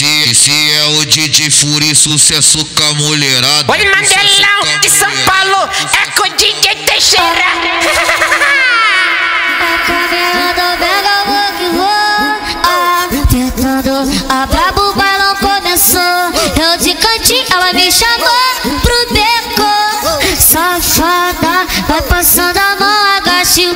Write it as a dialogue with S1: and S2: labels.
S1: Esse, esse é o Didi Furi, sucesso com a mulherada.
S2: Oi, Mandelão de São Paulo, é com o DJ Teixeira.
S3: A caminhada pega o que vou. Ah, tentando a brabo, o bailão começou. Eu de cantinho, ela me chamou pro beco. Safada, vai passando a mão, agache